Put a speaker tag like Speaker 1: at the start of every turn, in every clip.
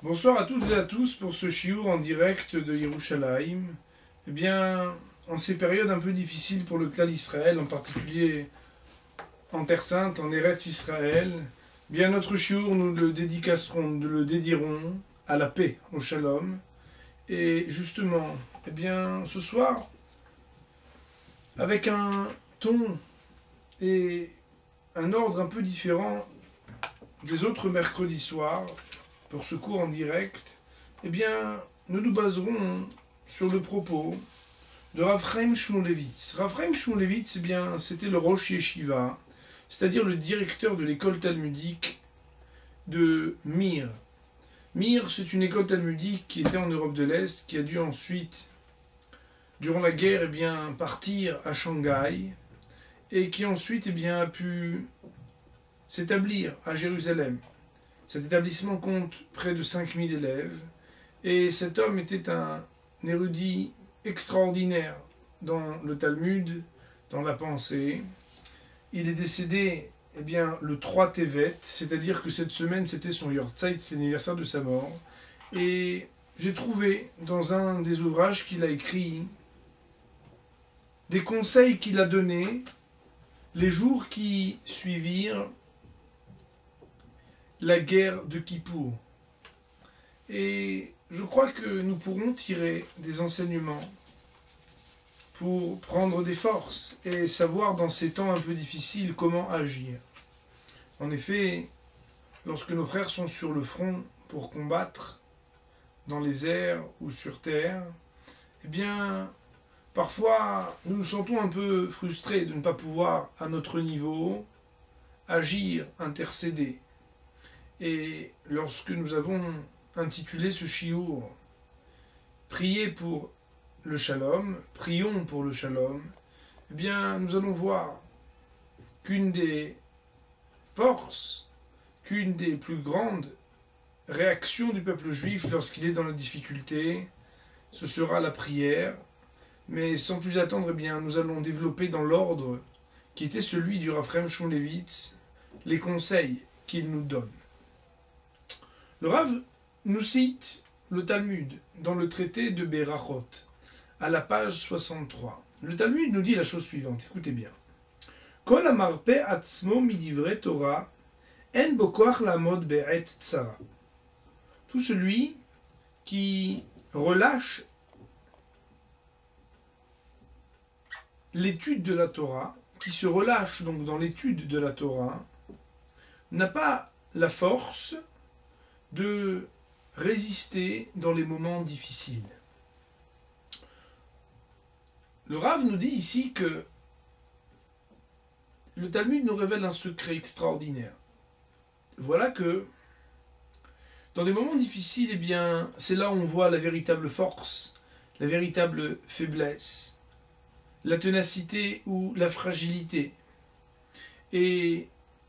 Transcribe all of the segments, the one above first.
Speaker 1: Bonsoir à toutes et à tous pour ce chiour en direct de Yerushalayim. Eh bien, en ces périodes un peu difficiles pour le clan Israël, en particulier en Terre Sainte, en Eretz Israël, eh bien notre chiour, nous le dédicacerons, nous le dédierons à la paix, au shalom. Et justement, eh bien, ce soir, avec un ton et un ordre un peu différent des autres mercredis soirs, pour ce cours en direct, eh bien, nous nous baserons sur le propos de Raphaël Shmulevitz. Raphaël Shmulevitz, eh bien, c'était le Rosh Yeshiva, c'est-à-dire le directeur de l'école talmudique de Mir. Mir, c'est une école talmudique qui était en Europe de l'Est, qui a dû ensuite, durant la guerre, eh bien, partir à Shanghai, et qui ensuite eh bien, a pu s'établir à Jérusalem. Cet établissement compte près de 5000 élèves et cet homme était un érudit extraordinaire dans le Talmud, dans la pensée. Il est décédé eh bien, le 3 Tevet, c'est-à-dire que cette semaine c'était son Yortzeit, c'est l'anniversaire de sa mort. Et j'ai trouvé dans un des ouvrages qu'il a écrit des conseils qu'il a donnés les jours qui suivirent la guerre de Kippour. Et je crois que nous pourrons tirer des enseignements pour prendre des forces et savoir dans ces temps un peu difficiles comment agir. En effet, lorsque nos frères sont sur le front pour combattre, dans les airs ou sur terre, eh bien, parfois nous nous sentons un peu frustrés de ne pas pouvoir, à notre niveau, agir, intercéder. Et lorsque nous avons intitulé ce chiour Priez pour le shalom, prions pour le shalom, eh bien, nous allons voir qu'une des forces, qu'une des plus grandes réactions du peuple juif lorsqu'il est dans la difficulté, ce sera la prière. Mais sans plus attendre, eh bien, nous allons développer dans l'ordre qui était celui du Raphaël Shmulevitz les conseils qu'il nous donne. Le Rav nous cite le Talmud dans le traité de Berachot, à la page 63. Le Talmud nous dit la chose suivante, écoutez bien. Tout celui qui relâche l'étude de la Torah, qui se relâche donc dans l'étude de la Torah, n'a pas la force de résister dans les moments difficiles. Le Rav nous dit ici que le Talmud nous révèle un secret extraordinaire. Voilà que dans les moments difficiles, eh bien, c'est là où on voit la véritable force, la véritable faiblesse, la ténacité ou la fragilité. Et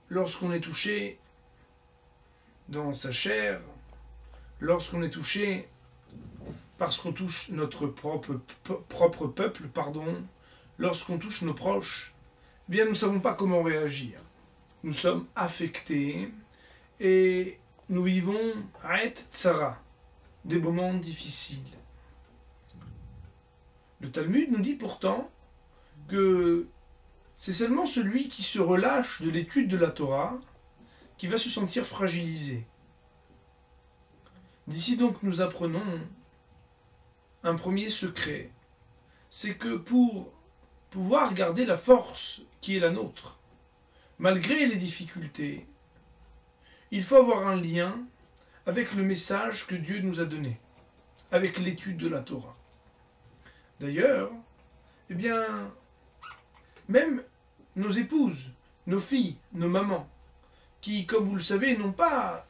Speaker 1: lorsqu'on est touché, dans sa chair, lorsqu'on est touché parce qu'on touche notre propre, peuple, pardon, lorsqu'on touche nos proches, eh bien nous ne savons pas comment réagir. Nous sommes affectés et nous vivons et tsara, des moments difficiles. Le Talmud nous dit pourtant que c'est seulement celui qui se relâche de l'étude de la Torah qui va se sentir fragilisé. D'ici donc nous apprenons un premier secret, c'est que pour pouvoir garder la force qui est la nôtre, malgré les difficultés, il faut avoir un lien avec le message que Dieu nous a donné, avec l'étude de la Torah. D'ailleurs, eh bien, même nos épouses, nos filles, nos mamans, qui, comme vous le savez, n'ont pas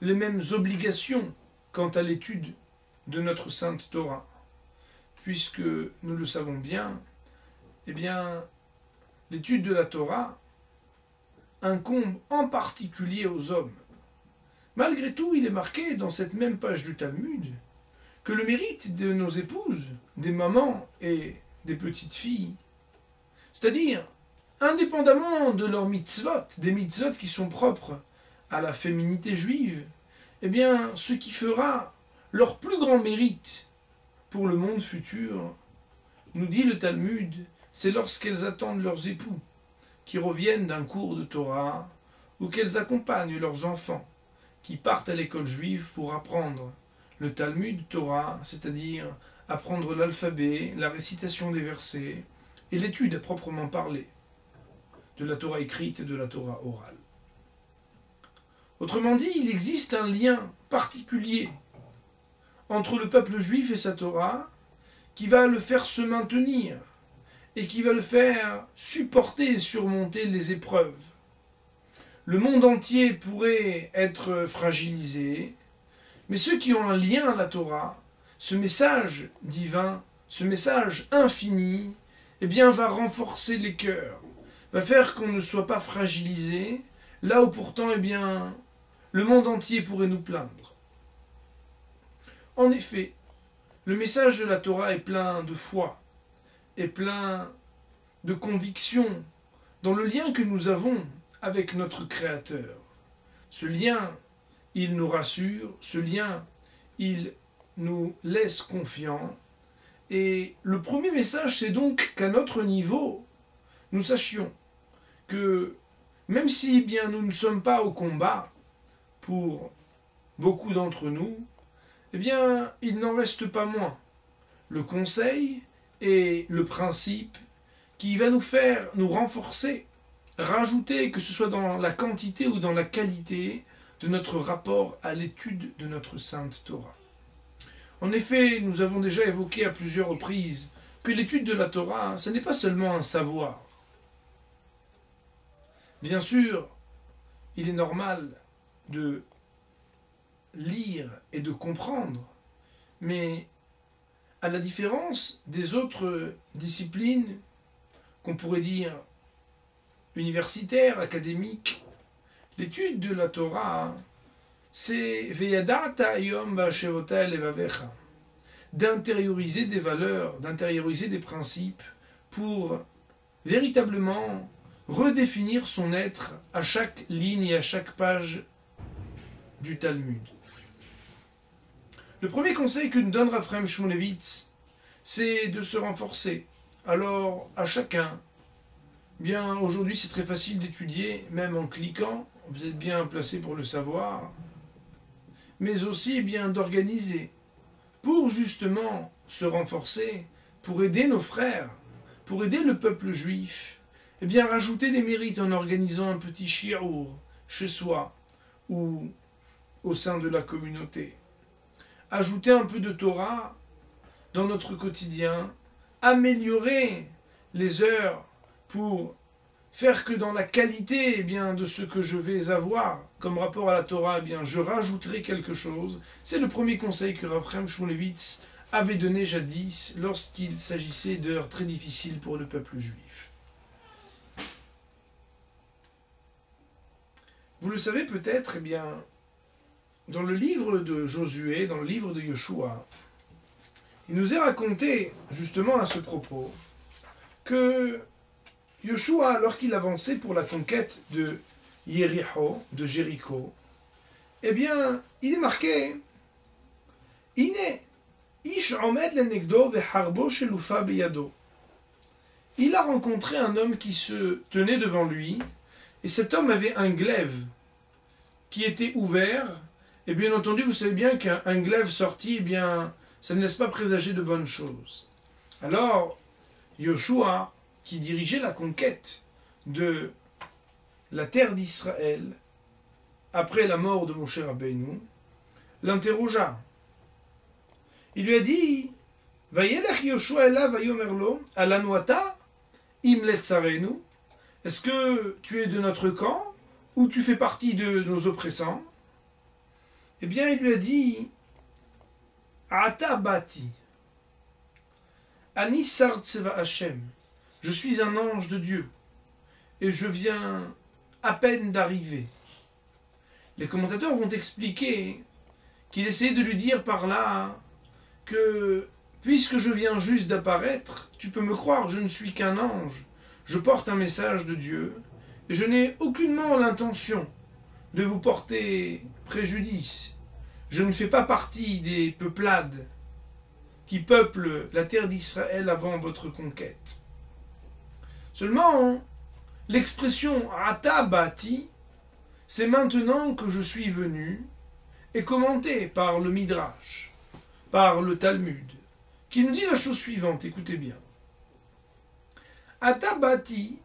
Speaker 1: les mêmes obligations quant à l'étude de notre sainte Torah. Puisque nous le savons bien, eh bien, l'étude de la Torah incombe en particulier aux hommes. Malgré tout, il est marqué dans cette même page du Talmud que le mérite de nos épouses, des mamans et des petites filles, c'est-à-dire indépendamment de leurs mitzvot, des mitzvot qui sont propres à la féminité juive, eh bien, ce qui fera leur plus grand mérite pour le monde futur, nous dit le Talmud, c'est lorsqu'elles attendent leurs époux, qui reviennent d'un cours de Torah, ou qu'elles accompagnent leurs enfants, qui partent à l'école juive pour apprendre le Talmud Torah, c'est-à-dire apprendre l'alphabet, la récitation des versets, et l'étude à proprement parler de la Torah écrite et de la Torah orale. Autrement dit, il existe un lien particulier entre le peuple juif et sa Torah qui va le faire se maintenir et qui va le faire supporter et surmonter les épreuves. Le monde entier pourrait être fragilisé, mais ceux qui ont un lien à la Torah, ce message divin, ce message infini, eh bien, va renforcer les cœurs, va faire qu'on ne soit pas fragilisé, là où pourtant, eh bien, le monde entier pourrait nous plaindre. En effet, le message de la Torah est plein de foi, est plein de conviction dans le lien que nous avons avec notre Créateur. Ce lien, il nous rassure, ce lien, il nous laisse confiants. Et le premier message, c'est donc qu'à notre niveau, nous sachions que même si bien nous ne sommes pas au combat, pour beaucoup d'entre nous, eh bien, il n'en reste pas moins le conseil et le principe qui va nous faire nous renforcer, rajouter, que ce soit dans la quantité ou dans la qualité, de notre rapport à l'étude de notre Sainte Torah. En effet, nous avons déjà évoqué à plusieurs reprises que l'étude de la Torah, ce n'est pas seulement un savoir. Bien sûr, il est normal de lire et de comprendre, mais à la différence des autres disciplines qu'on pourrait dire universitaires, académiques, l'étude de la Torah, c'est d'intérioriser des valeurs, d'intérioriser des principes pour véritablement redéfinir son être à chaque ligne et à chaque page du Talmud. Le premier conseil que nous donne Raphaël Shmulevitz, c'est de se renforcer. Alors, à chacun, bien aujourd'hui c'est très facile d'étudier, même en cliquant, vous êtes bien placé pour le savoir, mais aussi eh bien d'organiser pour justement se renforcer, pour aider nos frères, pour aider le peuple juif, eh bien rajouter des mérites en organisant un petit shiur chez soi ou au sein de la communauté. Ajouter un peu de Torah dans notre quotidien, améliorer les heures pour faire que dans la qualité eh bien, de ce que je vais avoir comme rapport à la Torah, eh bien, je rajouterai quelque chose. C'est le premier conseil que Raphaël Shmulevitz avait donné jadis lorsqu'il s'agissait d'heures très difficiles pour le peuple juif. Vous le savez peut-être, eh bien, dans le livre de Josué, dans le livre de Yeshua, il nous est raconté justement à ce propos que Yeshua, alors qu'il avançait pour la conquête de Yericho, de Jéricho, eh bien, il est marqué Il a rencontré un homme qui se tenait devant lui, et cet homme avait un glaive qui était ouvert et bien entendu, vous savez bien qu'un glaive sorti, eh bien, ça ne laisse pas présager de bonnes choses. Alors, Yoshua, qui dirigeait la conquête de la terre d'Israël, après la mort de Moshe Rabbeinu, l'interrogea. Il lui a dit Est-ce que tu es de notre camp? Ou tu fais partie de nos oppressants eh bien, il lui a dit Atabati. Anisar Hashem. Je suis un ange de Dieu et je viens à peine d'arriver. Les commentateurs vont expliquer qu'il essayait de lui dire par là que puisque je viens juste d'apparaître, tu peux me croire, je ne suis qu'un ange. Je porte un message de Dieu je n'ai aucunement l'intention de vous porter préjudice je ne fais pas partie des peuplades qui peuplent la terre d'Israël avant votre conquête. Seulement, l'expression Atabati, c'est maintenant que je suis venu, est commentée par le Midrash, par le Talmud, qui nous dit la chose suivante, écoutez bien. Atabati,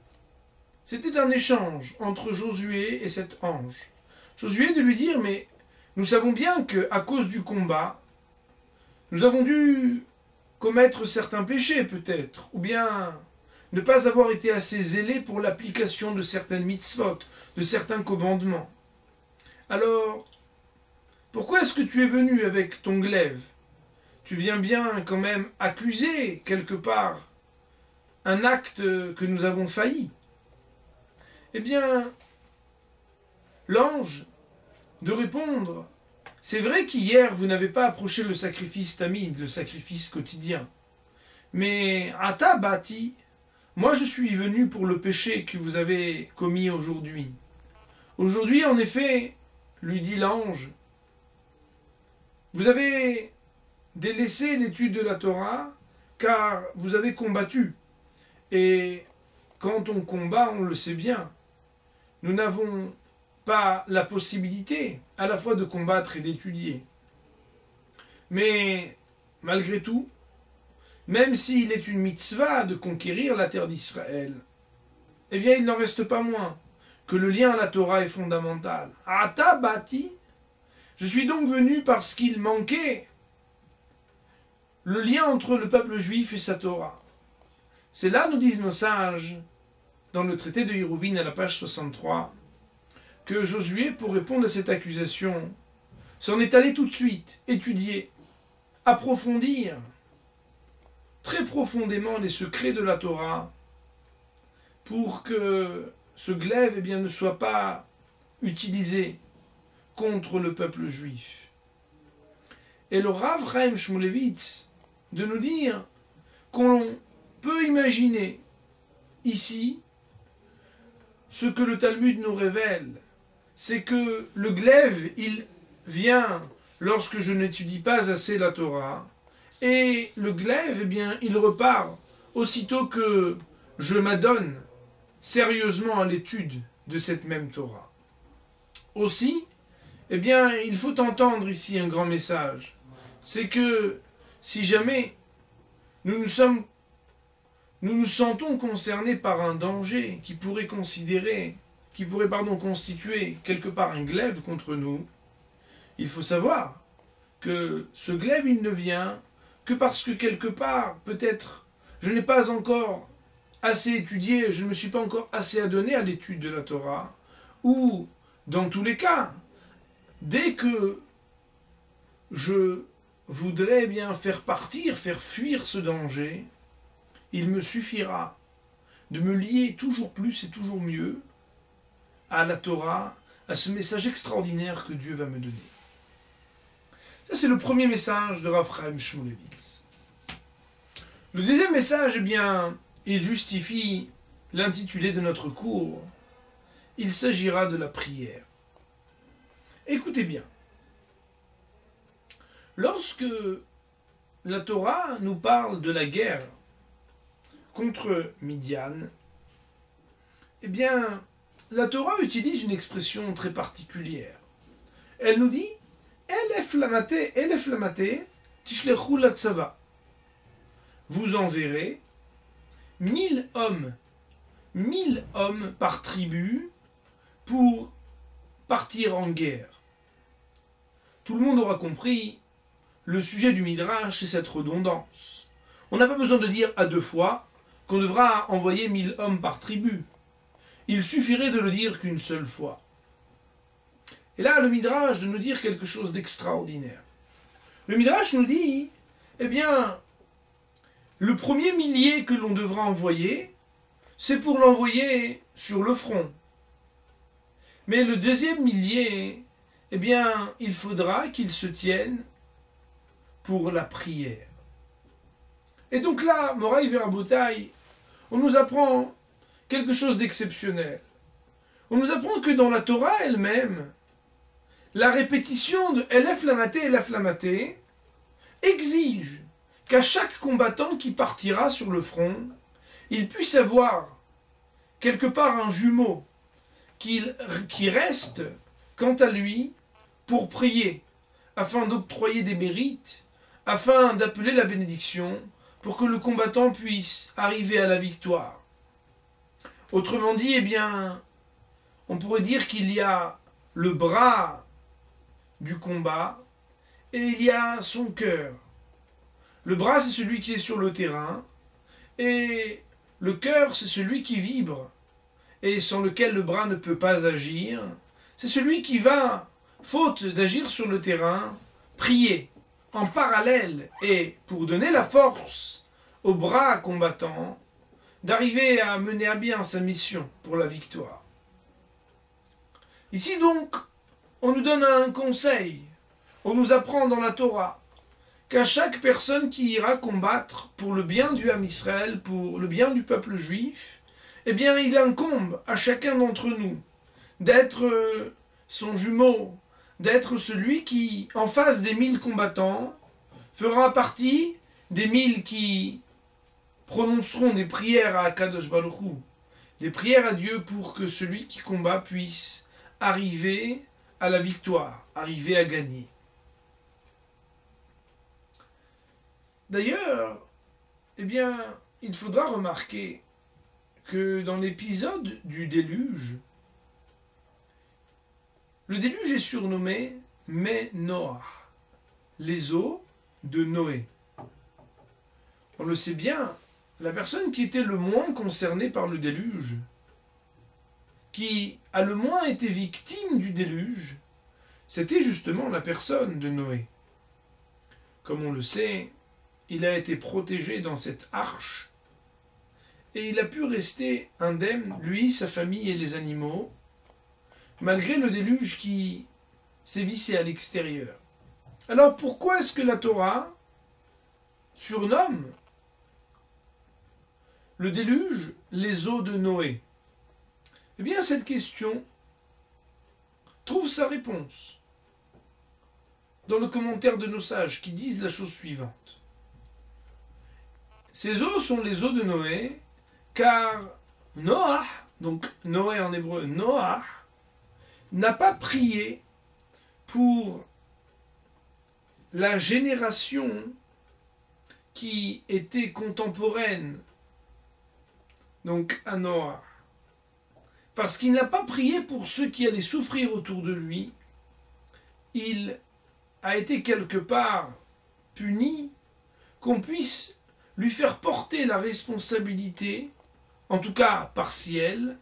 Speaker 1: c'était un échange entre Josué et cet ange. Josué de lui dire, mais nous savons bien que à cause du combat, nous avons dû commettre certains péchés peut-être, ou bien ne pas avoir été assez zélés pour l'application de certaines mitzvot, de certains commandements. Alors, pourquoi est-ce que tu es venu avec ton glaive? Tu viens bien quand même accuser quelque part un acte que nous avons failli. Eh bien, l'ange de répondre C'est vrai qu'hier vous n'avez pas approché le sacrifice tamide, le sacrifice quotidien. Mais Ata Bati, moi je suis venu pour le péché que vous avez commis aujourd'hui. Aujourd'hui, en effet, lui dit l'ange, vous avez délaissé l'étude de la Torah car vous avez combattu. Et quand on combat, on le sait bien, nous n'avons pas la possibilité à la fois de combattre et d'étudier. Mais malgré tout, même s'il est une mitzvah de conquérir la terre d'Israël, eh bien il n'en reste pas moins que le lien à la Torah est fondamental. Ata bati, je suis donc venu parce qu'il manquait le lien entre le peuple juif et sa Torah. C'est là, nous disent nos sages, dans le traité de Hérouvine à la page 63, que Josué, pour répondre à cette accusation, s'en est allé tout de suite étudier, approfondir très profondément les secrets de la Torah pour que ce glaive eh bien, ne soit pas utilisé contre le peuple juif. Et le Rav Chaim Shmulevitz de nous dire qu'on peut imaginer ici ce que le Talmud nous révèle c'est que le glaive, il vient lorsque je n'étudie pas assez la Torah, et le glaive, eh bien, il repart aussitôt que je m'adonne sérieusement à l'étude de cette même Torah. Aussi, eh bien, il faut entendre ici un grand message. C'est que si jamais nous nous sommes nous nous sentons concernés par un danger qui pourrait considérer qui pourrait pardon, constituer quelque part un glaive contre nous, il faut savoir que ce glaive, il ne vient que parce que quelque part, peut-être, je n'ai pas encore assez étudié, je ne me suis pas encore assez adonné à l'étude de la Torah, ou, dans tous les cas, dès que je voudrais bien faire partir, faire fuir ce danger, il me suffira de me lier toujours plus et toujours mieux à la Torah, à ce message extraordinaire que Dieu va me donner. Ça, c'est le premier message de Raphaël Shmulevitz. Le deuxième message, eh bien, il justifie l'intitulé de notre cours. Il s'agira de la prière. Écoutez bien. Lorsque la Torah nous parle de la guerre contre Midian, eh bien, la Torah utilise une expression très particulière. Elle nous dit Elef lamate, elef lamate, tishlechu la Vous enverrez mille hommes, mille hommes par tribu pour partir en guerre. Tout le monde aura compris le sujet du Midrash, c'est cette redondance. On n'a pas besoin de dire à deux fois qu'on devra envoyer mille hommes par tribu. Il suffirait de le dire qu'une seule fois. Et là, le Midrash de nous dire quelque chose d'extraordinaire. Le Midrash nous dit, eh bien, le premier millier que l'on devra envoyer, c'est pour l'envoyer sur le front. Mais le deuxième millier, eh bien, il faudra qu'il se tienne pour la prière. Et donc là, Moraï Verabotaï, on nous apprend quelque chose d'exceptionnel. On nous apprend que dans la Torah elle-même, la répétition de Elef Lamaté, Elef exige qu'à chaque combattant qui partira sur le front, il puisse avoir quelque part un jumeau qui reste, quant à lui, pour prier, afin d'octroyer des mérites, afin d'appeler la bénédiction, pour que le combattant puisse arriver à la victoire. Autrement dit, eh bien, on pourrait dire qu'il y a le bras du combat et il y a son cœur. Le bras, c'est celui qui est sur le terrain et le cœur, c'est celui qui vibre et sans lequel le bras ne peut pas agir. C'est celui qui va, faute d'agir sur le terrain, prier en parallèle et pour donner la force au bras combattant d'arriver à mener à bien sa mission pour la victoire. Ici donc, on nous donne un conseil, on nous apprend dans la Torah qu'à chaque personne qui ira combattre pour le bien du Ham Israël, pour le bien du peuple juif, eh bien il incombe à chacun d'entre nous d'être euh, son jumeau, d'être celui qui, en face des mille combattants, fera partie des mille qui prononceront des prières à Kadosh Baruch des prières à Dieu pour que celui qui combat puisse arriver à la victoire, arriver à gagner. D'ailleurs, eh bien, il faudra remarquer que dans l'épisode du déluge, le déluge est surnommé Noah, les eaux de Noé. On le sait bien, la personne qui était le moins concernée par le déluge, qui a le moins été victime du déluge, c'était justement la personne de Noé. Comme on le sait, il a été protégé dans cette arche et il a pu rester indemne, lui, sa famille et les animaux, malgré le déluge qui sévissait à l'extérieur. Alors pourquoi est-ce que la Torah surnomme le déluge les eaux de Noé? Eh bien cette question trouve sa réponse dans le commentaire de nos sages qui disent la chose suivante. Ces eaux sont les eaux de Noé, car Noah, donc Noé en hébreu, Noah, n'a pas prié pour la génération qui était contemporaine, donc à Noah, parce qu'il n'a pas prié pour ceux qui allaient souffrir autour de lui, il a été quelque part puni qu'on puisse lui faire porter la responsabilité, en tout cas partielle,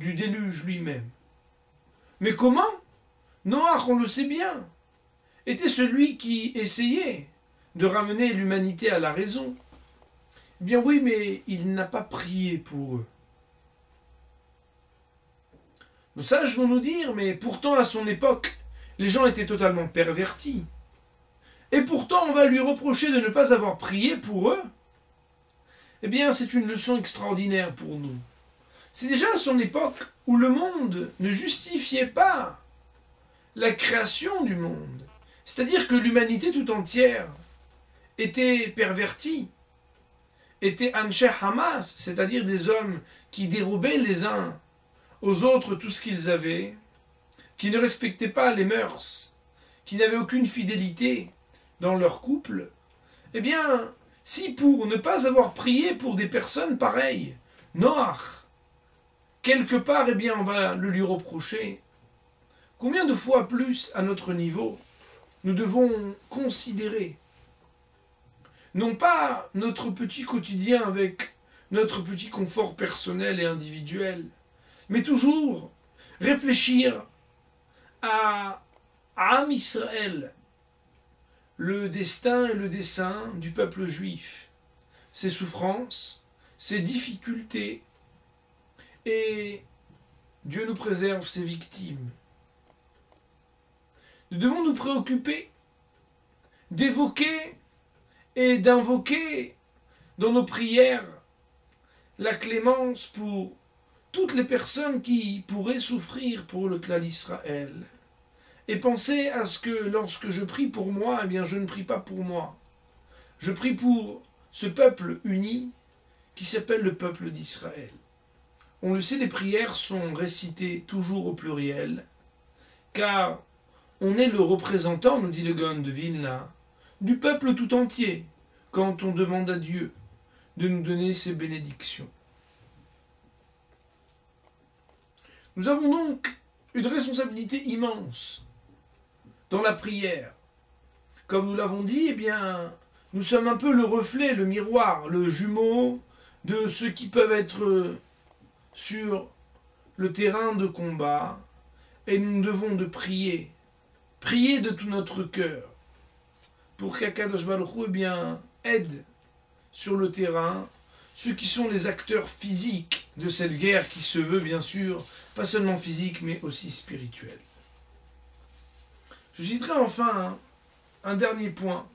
Speaker 1: du déluge lui-même. Mais comment? Noah, on le sait bien, était celui qui essayait de ramener l'humanité à la raison. Eh bien oui, mais il n'a pas prié pour eux. Nos sages vont nous dire, mais pourtant à son époque, les gens étaient totalement pervertis. Et pourtant on va lui reprocher de ne pas avoir prié pour eux. Eh bien c'est une leçon extraordinaire pour nous. C'est déjà à son époque où le monde ne justifiait pas la création du monde. C'est-à-dire que l'humanité tout entière était pervertie, était Anshe Hamas, c'est-à-dire des hommes qui dérobaient les uns aux autres tout ce qu'ils avaient, qui ne respectaient pas les mœurs, qui n'avaient aucune fidélité dans leur couple, eh bien, si pour ne pas avoir prié pour des personnes pareilles, Noach, quelque part, eh bien, on va le lui reprocher, combien de fois plus à notre niveau nous devons considérer non pas notre petit quotidien avec notre petit confort personnel et individuel, mais toujours réfléchir à, Am Israël, le destin et le dessein du peuple juif, ses souffrances, ses difficultés, et Dieu nous préserve ses victimes. Nous devons nous préoccuper d'évoquer et d'invoquer dans nos prières la clémence pour toutes les personnes qui pourraient souffrir pour le clan d'Israël. Et penser à ce que lorsque je prie pour moi, eh bien je ne prie pas pour moi. Je prie pour ce peuple uni qui s'appelle le peuple d'Israël. On le sait, les prières sont récitées toujours au pluriel, car on est le représentant, nous dit le Gon de Vilna, du peuple tout entier, quand on demande à Dieu de nous donner ses bénédictions. Nous avons donc une responsabilité immense dans la prière. Comme nous l'avons dit, eh bien, nous sommes un peu le reflet, le miroir, le jumeau de ceux qui peuvent être sur le terrain de combat et nous devons de prier, prier de tout notre cœur pour qu'Akadosh Baruch eh bien, aide sur le terrain ceux qui sont les acteurs physiques de cette guerre qui se veut bien sûr pas seulement physique mais aussi spirituelle. Je citerai enfin un, dernier point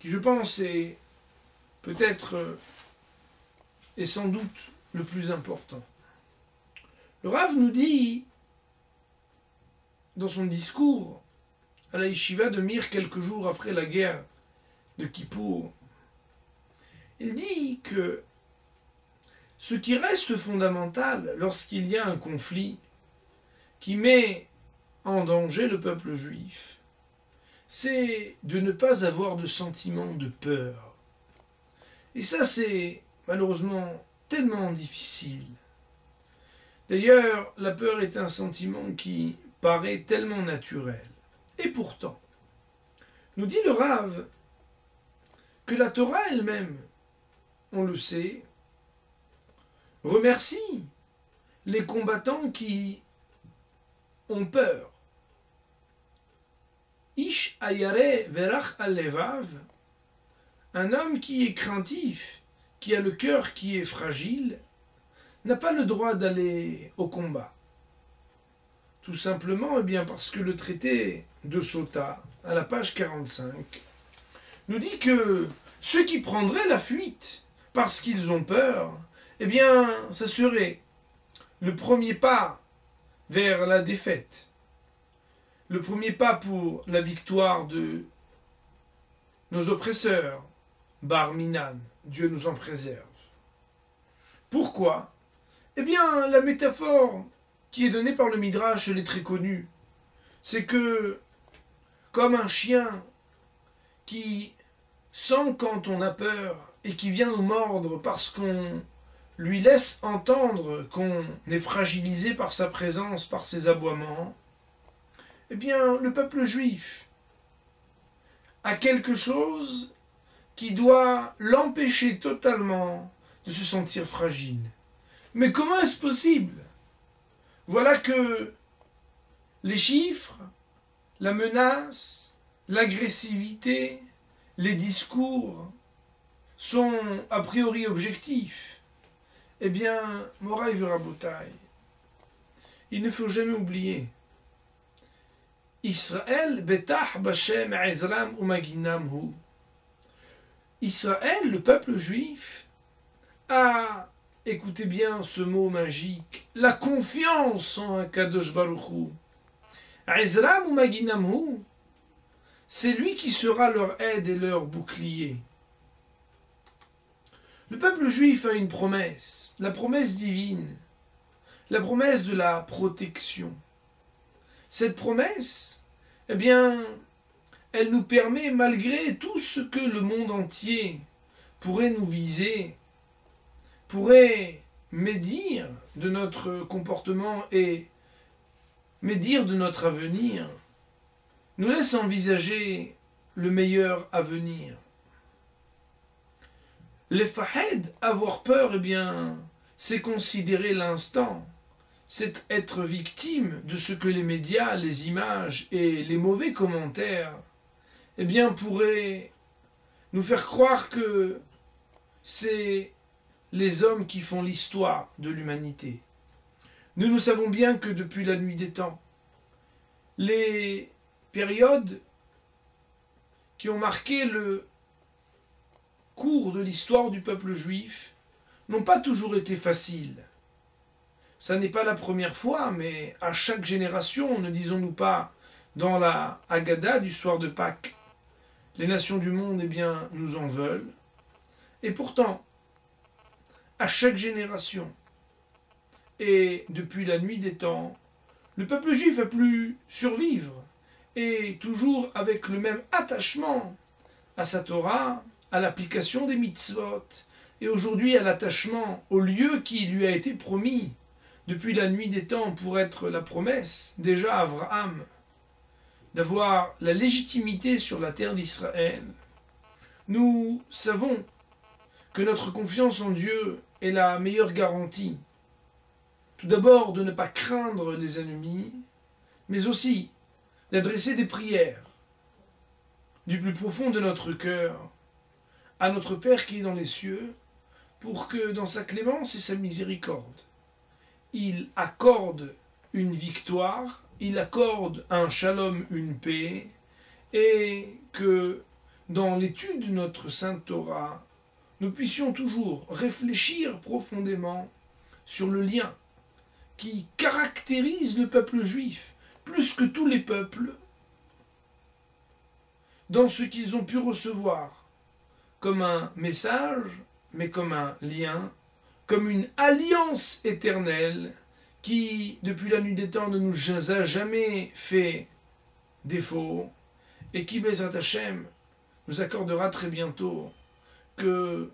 Speaker 1: qui je pense est peut-être euh, et sans doute le plus important. Le Rav nous dit dans son discours à la yeshiva de Mir quelques jours après la guerre de Kippour, il dit que ce qui reste fondamental lorsqu'il y a un conflit qui met en danger le peuple juif, c'est de ne pas avoir de sentiment de peur. Et ça, c'est malheureusement tellement difficile. D'ailleurs, la peur est un sentiment qui paraît tellement naturel. Et pourtant, nous dit le Rave que la Torah elle-même, on le sait, remercie les combattants qui ont peur. Ish ayare verach alevav, un homme qui est craintif, qui a le cœur qui est fragile, n'a pas le droit d'aller au combat. Tout simplement, eh bien, parce que le traité de Sota, à la page 45, nous dit que ceux qui prendraient la fuite parce qu'ils ont peur, eh bien, ce serait le premier pas vers la défaite, le premier pas pour la victoire de nos oppresseurs, Bar Minan, Dieu nous en préserve. Pourquoi? Eh bien, la métaphore qui est donnée par le Midrash, elle est très connue. C'est que, comme un chien qui sent quand on a peur et qui vient nous mordre parce qu'on lui laisse entendre qu'on est fragilisé par sa présence, par ses aboiements, eh bien, le peuple juif a quelque chose qui doit l'empêcher totalement de se sentir fragile. Mais comment est-ce possible? Voilà que les chiffres, la menace, l'agressivité, les discours sont a priori objectifs. Eh bien, Moraï Rabotai, il ne faut jamais oublier. Israël, Betah, Bashem, Ezram, Umaginam. Israël, le peuple juif, a, écoutez bien ce mot magique, la confiance en Kadosh Baruch Hu. Ezram, Umaginam, Hu? C'est lui qui sera leur aide et leur bouclier. Le peuple juif a une promesse, la promesse divine, la promesse de la protection. Cette promesse, eh bien, elle nous permet, malgré tout ce que le monde entier pourrait nous viser, pourrait médire de notre comportement et médire de notre avenir, nous laisse envisager le meilleur avenir. Les fahed, avoir peur, eh bien, c'est considérer l'instant, c'est être victime de ce que les médias, les images et les mauvais commentaires, eh bien, pourraient nous faire croire que c'est les hommes qui font l'histoire de l'humanité. Nous nous savons bien que depuis la nuit des temps, les périodes qui ont marqué le cours de l'histoire du peuple juif n'ont pas toujours été faciles. ça n'est pas la première fois, mais à chaque génération, ne disons-nous pas dans la Haggadah du soir de Pâques, les nations du monde, eh nous en veulent. Et pourtant, à chaque génération, et depuis la nuit des temps, le peuple juif a pu survivre, et toujours avec le même attachement à sa Torah, à l'application des mitzvot, et aujourd'hui à l'attachement au lieu qui lui a été promis depuis la nuit des temps pour être la promesse, déjà à Abraham, d'avoir la légitimité sur la terre d'Israël. Nous savons que notre confiance en Dieu est la meilleure garantie. Tout d'abord de ne pas craindre les ennemis, mais aussi d'adresser des prières du plus profond de notre cœur à notre Père qui est dans les cieux, pour que dans sa clémence et sa miséricorde, il accorde une victoire, il accorde un shalom, une paix, et que dans l'étude de notre Sainte Torah, nous puissions toujours réfléchir profondément sur le lien qui caractérise le peuple juif, plus que tous les peuples, dans ce qu'ils ont pu recevoir comme un message, mais comme un lien, comme une alliance éternelle qui, depuis la nuit des temps, ne nous a jamais fait défaut et qui, Bezrat Hashem, nous accordera très bientôt que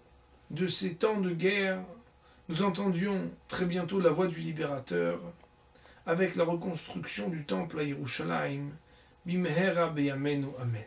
Speaker 1: de ces temps de guerre, nous entendions très bientôt la voix du libérateur avec la reconstruction du temple à Yerushalayim. Bimhera beyamenu amen.